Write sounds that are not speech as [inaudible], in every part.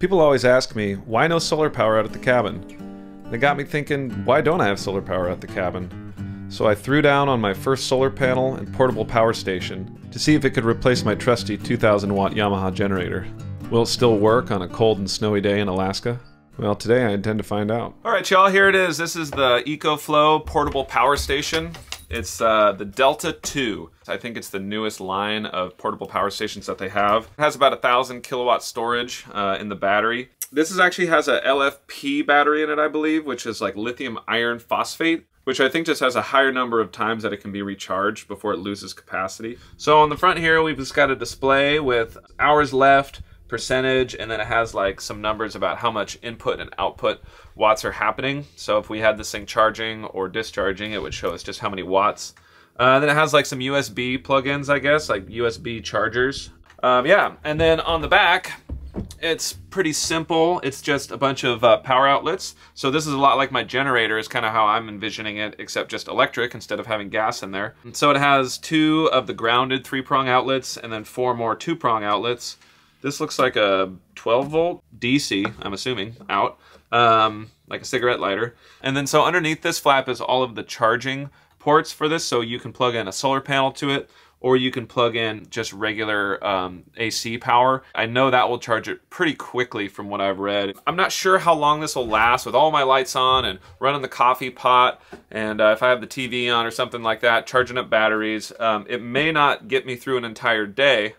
People always ask me, why no solar power out at the cabin? It got me thinking, why don't I have solar power at the cabin? So I threw down on my first solar panel and portable power station to see if it could replace my trusty 2000 watt Yamaha generator. Will it still work on a cold and snowy day in Alaska? Well, today I intend to find out. All right, y'all, here it is. This is the EcoFlow portable power station. It's uh, the Delta 2. I think it's the newest line of portable power stations that they have. It has about a thousand kilowatt storage uh, in the battery. This is actually has a LFP battery in it, I believe, which is like lithium iron phosphate which I think just has a higher number of times that it can be recharged before it loses capacity. So on the front here, we've just got a display with hours left, percentage, and then it has like some numbers about how much input and output watts are happening. So if we had this thing charging or discharging, it would show us just how many watts. Uh, then it has like some USB plugins, I guess, like USB chargers. Um, yeah, and then on the back, it's pretty simple. It's just a bunch of uh, power outlets. So this is a lot like my generator is kind of how I'm envisioning it, except just electric instead of having gas in there. And so it has two of the grounded three-prong outlets and then four more two-prong outlets. This looks like a 12 volt DC, I'm assuming, out, um, like a cigarette lighter. And then so underneath this flap is all of the charging ports for this. So you can plug in a solar panel to it or you can plug in just regular um, AC power. I know that will charge it pretty quickly from what I've read. I'm not sure how long this will last with all my lights on and running the coffee pot and uh, if I have the TV on or something like that, charging up batteries. Um, it may not get me through an entire day.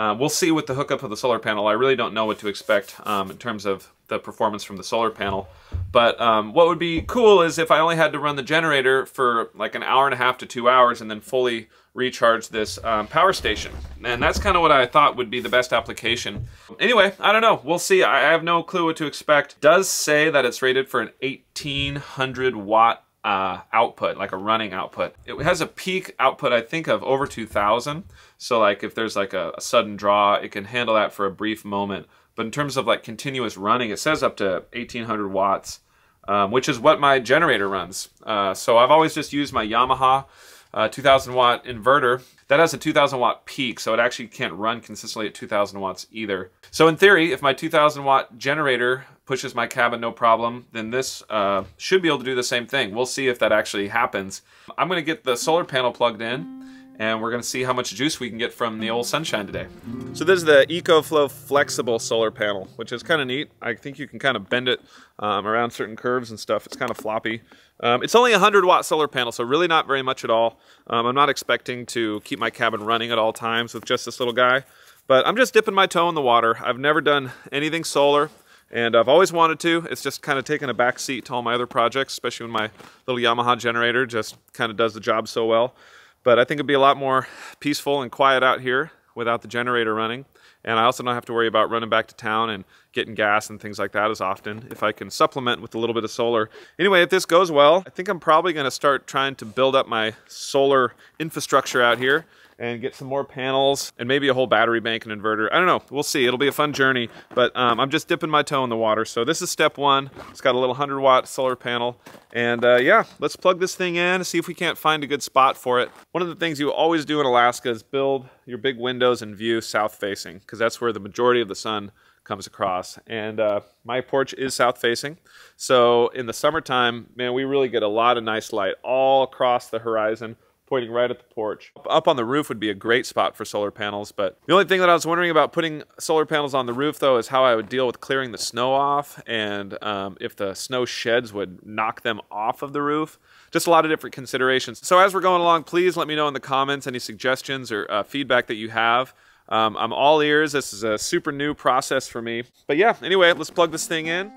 Uh, we'll see with the hookup of the solar panel. I really don't know what to expect um, in terms of the performance from the solar panel. But um, what would be cool is if I only had to run the generator for like an hour and a half to two hours and then fully recharge this um, power station. And that's kind of what I thought would be the best application. Anyway, I don't know. We'll see. I have no clue what to expect. Does say that it's rated for an 1800 watt uh, output, like a running output. It has a peak output, I think, of over 2000. So like if there's like a, a sudden draw, it can handle that for a brief moment. But in terms of like continuous running, it says up to 1800 watts, um, which is what my generator runs. Uh, so I've always just used my Yamaha uh, 2000 watt inverter. That has a 2000 watt peak, so it actually can't run consistently at 2000 watts either. So in theory, if my 2000 watt generator pushes my cabin no problem, then this uh, should be able to do the same thing. We'll see if that actually happens. I'm gonna get the solar panel plugged in and we're gonna see how much juice we can get from the old sunshine today. So this is the EcoFlow flexible solar panel, which is kind of neat. I think you can kind of bend it um, around certain curves and stuff. It's kind of floppy. Um, it's only a 100 watt solar panel, so really not very much at all. Um, I'm not expecting to keep my cabin running at all times with just this little guy, but I'm just dipping my toe in the water. I've never done anything solar and I've always wanted to. It's just kind of taken a back seat to all my other projects, especially when my little Yamaha generator just kind of does the job so well. But I think it'd be a lot more peaceful and quiet out here without the generator running. And I also don't have to worry about running back to town and getting gas and things like that as often if I can supplement with a little bit of solar. Anyway, if this goes well, I think I'm probably going to start trying to build up my solar infrastructure out here and get some more panels and maybe a whole battery bank and inverter. I don't know. We'll see. It'll be a fun journey, but um, I'm just dipping my toe in the water. So this is step one. It's got a little 100 watt solar panel. And uh, yeah, let's plug this thing in, see if we can't find a good spot for it. One of the things you always do in Alaska is build your big windows and view south facing because that's where the majority of the sun comes across. And uh, my porch is south facing. So in the summertime, man, we really get a lot of nice light all across the horizon pointing right at the porch. Up on the roof would be a great spot for solar panels, but the only thing that I was wondering about putting solar panels on the roof though is how I would deal with clearing the snow off and um, if the snow sheds would knock them off of the roof. Just a lot of different considerations. So as we're going along, please let me know in the comments any suggestions or uh, feedback that you have. Um, I'm all ears. This is a super new process for me. But yeah, anyway, let's plug this thing in.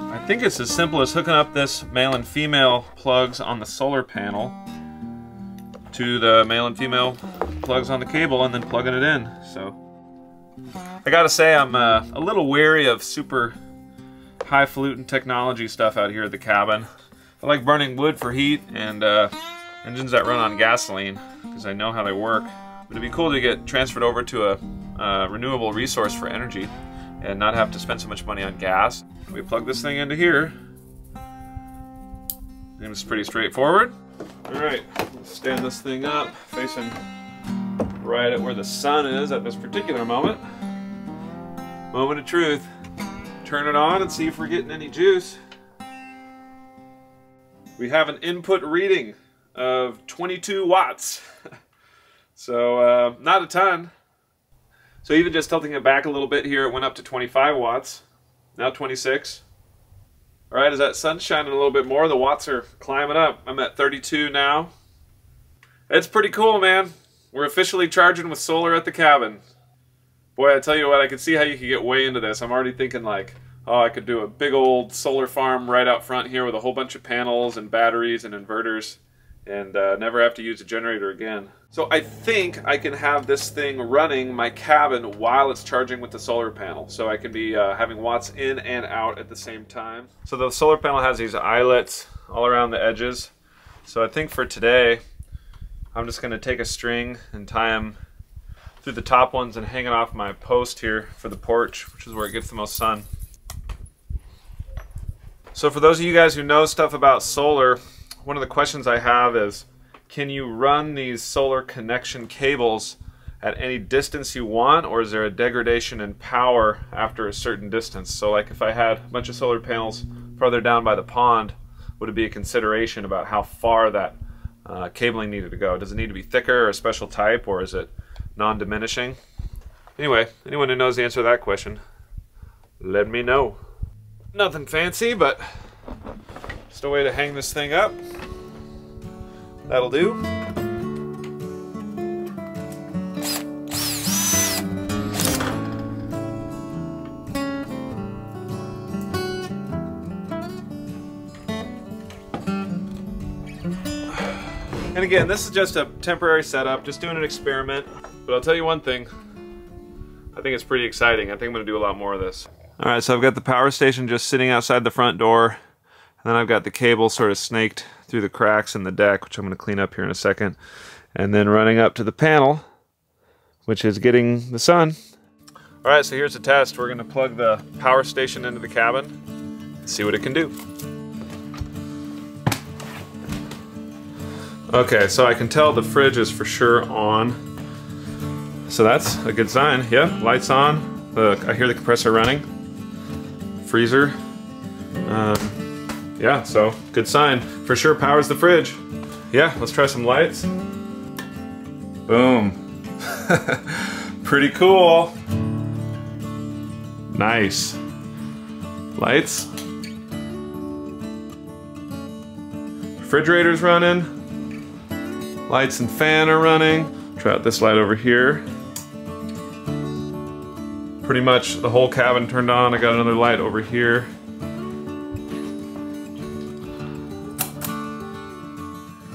I think it's as simple as hooking up this male and female plugs on the solar panel to the male and female plugs on the cable and then plugging it in. So I gotta say I'm uh, a little wary of super highfalutin technology stuff out here at the cabin. I like burning wood for heat and uh, engines that run on gasoline because I know how they work. But it'd be cool to get transferred over to a uh, renewable resource for energy and not have to spend so much money on gas. We plug this thing into here. And it's pretty straightforward. All right, stand this thing up, facing right at where the sun is at this particular moment. Moment of truth. turn it on and see if we're getting any juice. We have an input reading of 22 watts. [laughs] so uh, not a ton. So even just tilting it back a little bit here, it went up to 25 watts. Now 26. All right, as that sun's shining a little bit more, the watts are climbing up. I'm at 32 now. It's pretty cool, man. We're officially charging with solar at the cabin. Boy, I tell you what, I can see how you could get way into this. I'm already thinking like, oh, I could do a big old solar farm right out front here with a whole bunch of panels and batteries and inverters and uh, never have to use a generator again. So I think I can have this thing running my cabin while it's charging with the solar panel. So I can be uh, having watts in and out at the same time. So the solar panel has these eyelets all around the edges. So I think for today, I'm just gonna take a string and tie them through the top ones and hang it off my post here for the porch, which is where it gets the most sun. So for those of you guys who know stuff about solar, one of the questions I have is, can you run these solar connection cables at any distance you want, or is there a degradation in power after a certain distance? So like if I had a bunch of solar panels farther down by the pond, would it be a consideration about how far that uh, cabling needed to go? Does it need to be thicker or a special type, or is it non-diminishing? Anyway, anyone who knows the answer to that question, let me know. Nothing fancy, but just a way to hang this thing up. That'll do. And again, this is just a temporary setup, just doing an experiment. But I'll tell you one thing, I think it's pretty exciting. I think I'm gonna do a lot more of this. All right, so I've got the power station just sitting outside the front door. And then I've got the cable sort of snaked through the cracks in the deck, which I'm gonna clean up here in a second. And then running up to the panel, which is getting the sun. All right, so here's a test. We're gonna plug the power station into the cabin and see what it can do. Okay, so I can tell the fridge is for sure on. So that's a good sign. Yep, lights on. The, I hear the compressor running. Freezer. Um, yeah, so good sign. For sure powers the fridge. Yeah, let's try some lights. Boom. [laughs] Pretty cool. Nice. Lights. Refrigerator's running. Lights and fan are running. Try out this light over here. Pretty much the whole cabin turned on. I got another light over here.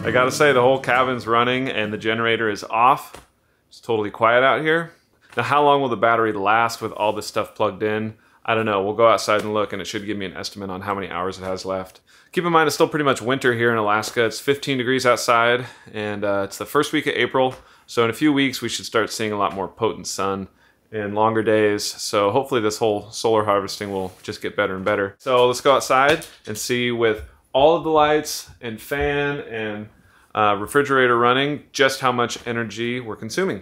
I gotta say the whole cabin's running and the generator is off. It's totally quiet out here. Now how long will the battery last with all this stuff plugged in? I don't know. We'll go outside and look and it should give me an estimate on how many hours it has left. Keep in mind it's still pretty much winter here in Alaska. It's 15 degrees outside and uh, it's the first week of April. So in a few weeks we should start seeing a lot more potent sun and longer days. So hopefully this whole solar harvesting will just get better and better. So let's go outside and see with all of the lights and fan and uh, refrigerator running just how much energy we're consuming.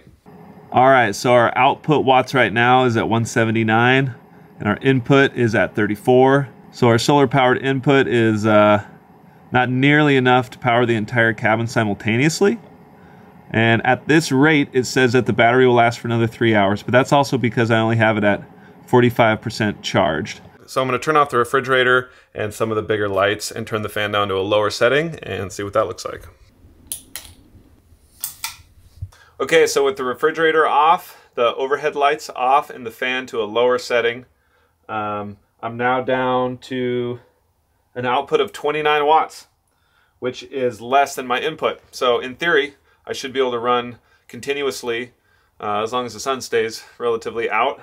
All right, so our output watts right now is at 179 and our input is at 34. So our solar powered input is uh, not nearly enough to power the entire cabin simultaneously. And at this rate, it says that the battery will last for another three hours, but that's also because I only have it at 45% charged. So I'm gonna turn off the refrigerator and some of the bigger lights and turn the fan down to a lower setting and see what that looks like. Okay, so with the refrigerator off, the overhead lights off, and the fan to a lower setting, um, I'm now down to an output of 29 watts, which is less than my input. So in theory, I should be able to run continuously uh, as long as the sun stays relatively out.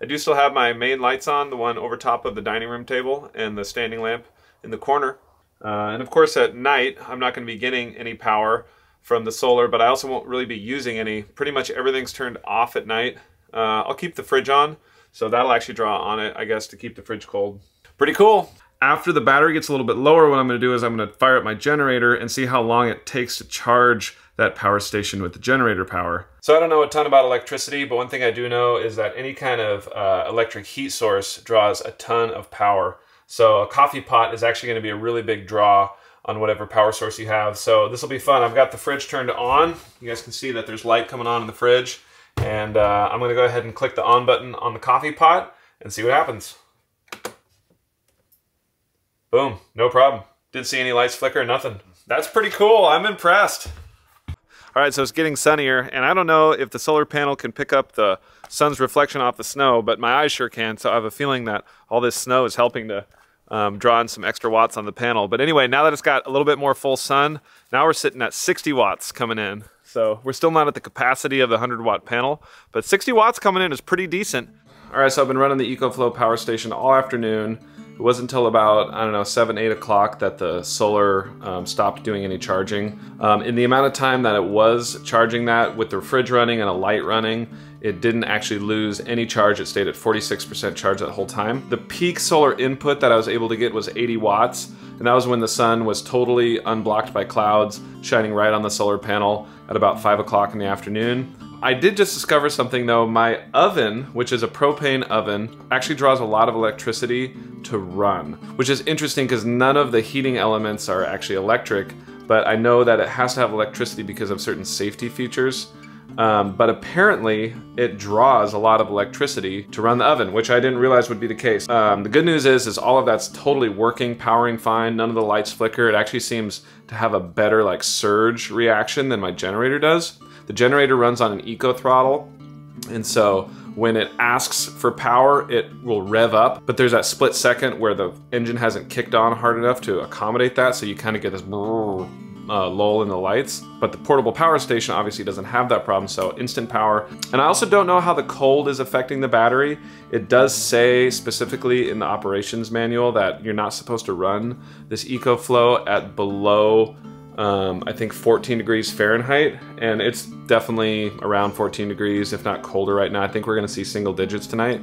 I do still have my main lights on, the one over top of the dining room table and the standing lamp in the corner. Uh, and of course at night, I'm not going to be getting any power from the solar, but I also won't really be using any. Pretty much everything's turned off at night. Uh, I'll keep the fridge on, so that'll actually draw on it, I guess, to keep the fridge cold. Pretty cool. After the battery gets a little bit lower, what I'm gonna do is I'm gonna fire up my generator and see how long it takes to charge that power station with the generator power. So I don't know a ton about electricity, but one thing I do know is that any kind of uh, electric heat source draws a ton of power. So a coffee pot is actually going to be a really big draw on whatever power source you have. So this will be fun. I've got the fridge turned on. You guys can see that there's light coming on in the fridge. And uh, I'm to go ahead and click the on button on the coffee pot and see what happens. Boom, no problem. Didn't see any lights flicker, nothing. That's pretty cool, I'm impressed. All right, so it's getting sunnier, and I don't know if the solar panel can pick up the sun's reflection off the snow, but my eyes sure can, so I have a feeling that all this snow is helping to um, draw in some extra watts on the panel. But anyway, now that it's got a little bit more full sun, now we're sitting at 60 watts coming in. So we're still not at the capacity of the 100 watt panel, but 60 watts coming in is pretty decent. All right, so I've been running the EcoFlow power station all afternoon. It wasn't until about, I don't know, 7, 8 o'clock that the solar um, stopped doing any charging. Um, in the amount of time that it was charging that with the fridge running and a light running, it didn't actually lose any charge. It stayed at 46% charge that whole time. The peak solar input that I was able to get was 80 watts, and that was when the sun was totally unblocked by clouds, shining right on the solar panel at about 5 o'clock in the afternoon. I did just discover something though. My oven, which is a propane oven, actually draws a lot of electricity to run, which is interesting because none of the heating elements are actually electric, but I know that it has to have electricity because of certain safety features. Um, but apparently it draws a lot of electricity to run the oven, which I didn't realize would be the case. Um, the good news is, is all of that's totally working, powering fine. None of the lights flicker. It actually seems to have a better like surge reaction than my generator does. The generator runs on an eco throttle, and so when it asks for power, it will rev up, but there's that split second where the engine hasn't kicked on hard enough to accommodate that, so you kind of get this uh, lull in the lights. But the portable power station obviously doesn't have that problem, so instant power. And I also don't know how the cold is affecting the battery. It does say specifically in the operations manual that you're not supposed to run this EcoFlow at below um, I think 14 degrees Fahrenheit, and it's definitely around 14 degrees, if not colder right now. I think we're gonna see single digits tonight.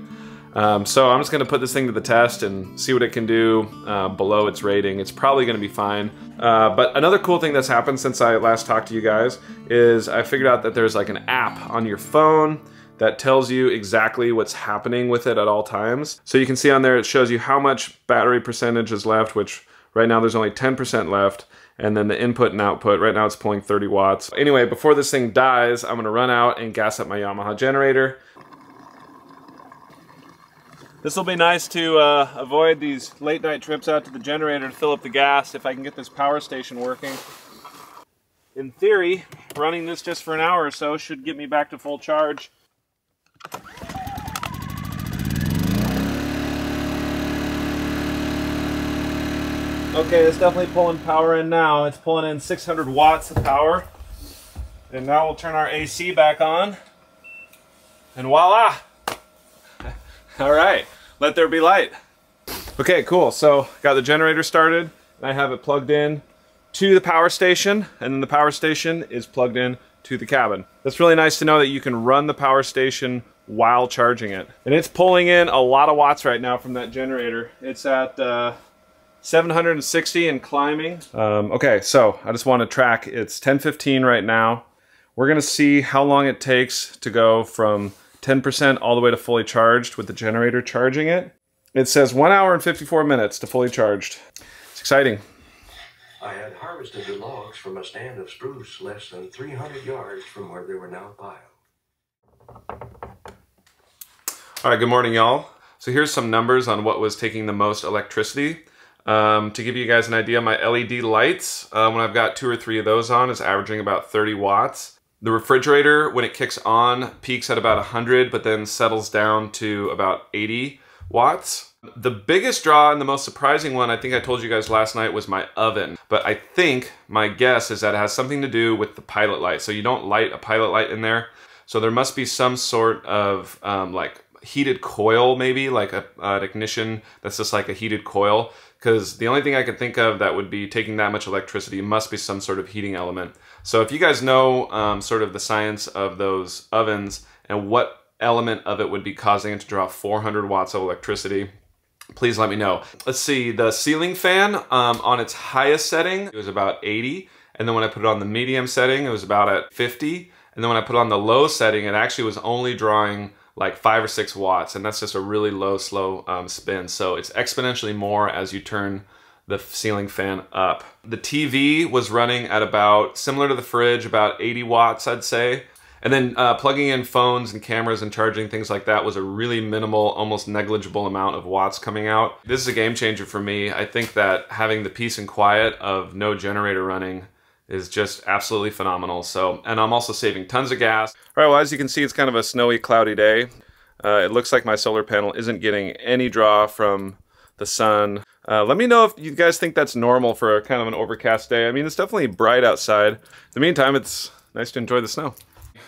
Um, so I'm just gonna put this thing to the test and see what it can do uh, below its rating. It's probably gonna be fine. Uh, but another cool thing that's happened since I last talked to you guys is I figured out that there's like an app on your phone that tells you exactly what's happening with it at all times. So you can see on there, it shows you how much battery percentage is left, which right now there's only 10% left and then the input and output. Right now it's pulling 30 watts. Anyway, before this thing dies, I'm gonna run out and gas up my Yamaha generator. This will be nice to uh, avoid these late night trips out to the generator to fill up the gas if I can get this power station working. In theory, running this just for an hour or so should get me back to full charge. Okay, it's definitely pulling power in now. It's pulling in 600 watts of power. And now we'll turn our AC back on. And voila! [laughs] All right, let there be light. Okay, cool. So got the generator started. And I have it plugged in to the power station. And then the power station is plugged in to the cabin. That's really nice to know that you can run the power station while charging it. And it's pulling in a lot of watts right now from that generator. It's at uh, 760 and climbing. Um, okay, so I just want to track. It's 10:15 right now. We're gonna see how long it takes to go from 10% all the way to fully charged with the generator charging it. It says one hour and 54 minutes to fully charged. It's exciting. I had harvested the logs from a stand of spruce less than 300 yards from where they were now piled. All right, good morning, y'all. So here's some numbers on what was taking the most electricity. Um, to give you guys an idea, my LED lights, uh, when I've got two or three of those on, is averaging about 30 watts. The refrigerator, when it kicks on, peaks at about 100, but then settles down to about 80 watts. The biggest draw and the most surprising one, I think I told you guys last night, was my oven. But I think, my guess is that it has something to do with the pilot light. So you don't light a pilot light in there. So there must be some sort of um, like heated coil maybe, like a, an ignition that's just like a heated coil because the only thing I could think of that would be taking that much electricity must be some sort of heating element. So if you guys know um, sort of the science of those ovens and what element of it would be causing it to draw 400 watts of electricity, please let me know. Let's see, the ceiling fan um, on its highest setting it was about 80 And then when I put it on the medium setting, it was about at 50. And then when I put it on the low setting, it actually was only drawing like five or six watts. And that's just a really low, slow um, spin. So it's exponentially more as you turn the ceiling fan up. The TV was running at about, similar to the fridge, about 80 watts, I'd say. And then uh, plugging in phones and cameras and charging things like that was a really minimal, almost negligible amount of watts coming out. This is a game changer for me. I think that having the peace and quiet of no generator running is just absolutely phenomenal. So, and I'm also saving tons of gas. All right, well, as you can see, it's kind of a snowy, cloudy day. Uh, it looks like my solar panel isn't getting any draw from the sun. Uh, let me know if you guys think that's normal for a kind of an overcast day. I mean, it's definitely bright outside. In the meantime, it's nice to enjoy the snow.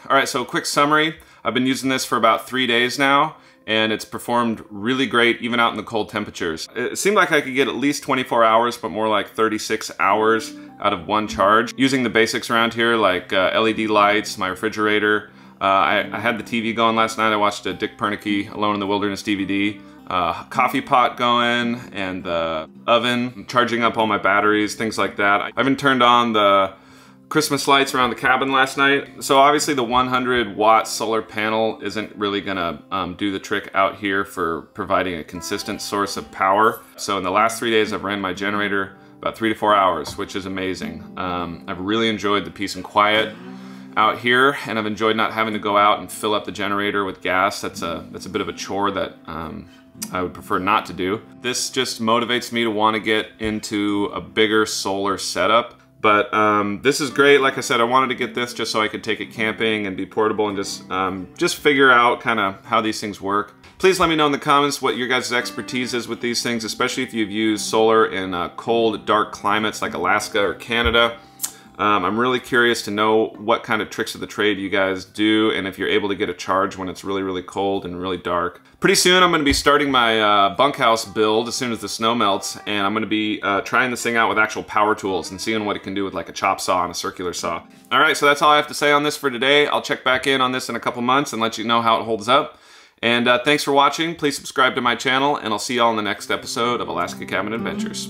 All right, so quick summary. I've been using this for about three days now and it's performed really great even out in the cold temperatures. It seemed like I could get at least 24 hours, but more like 36 hours out of one charge. Using the basics around here like uh, LED lights, my refrigerator. Uh, I, I, had the TV going last night. I watched a Dick Proenneke Alone in the Wilderness DVD. Uh, coffee pot going and the oven, charging up all my batteries, things like that. I even turned on the Christmas lights around the cabin last night. So obviously the 100 watt solar panel isn't really gonna um, do the trick out here for providing a consistent source of power. So in the last three days I've ran my generator about three to four hours, which is amazing. Um, I've really enjoyed the peace and quiet out here and I've enjoyed not having to go out and fill up the generator with gas. That's a, that's a bit of a chore that um, I would prefer not to do. This just motivates me to want to get into a bigger solar setup. But um, this is great. Like I said, I wanted to get this just so I could take it camping and be portable and just um, just figure out kind of how these things work. Please let me know in the comments what your guys' expertise is with these things, especially if you've used solar in uh, cold, dark climates like Alaska or Canada. Um, I'm really curious to know what kind of tricks of the trade you guys do and if you're able to get a charge when it's really, really cold and really dark. Pretty soon I'm going to be starting my uh, bunkhouse build as soon as the snow melts and I'm going to be uh, trying this thing out with actual power tools and seeing what it can do with like a chop saw and a circular saw. Alright, so that's all I have to say on this for today. I'll check back in on this in a couple months and let you know how it holds up. And uh, thanks for watching. Please subscribe to my channel and I'll see y'all in the next episode of Alaska Cabin Adventures.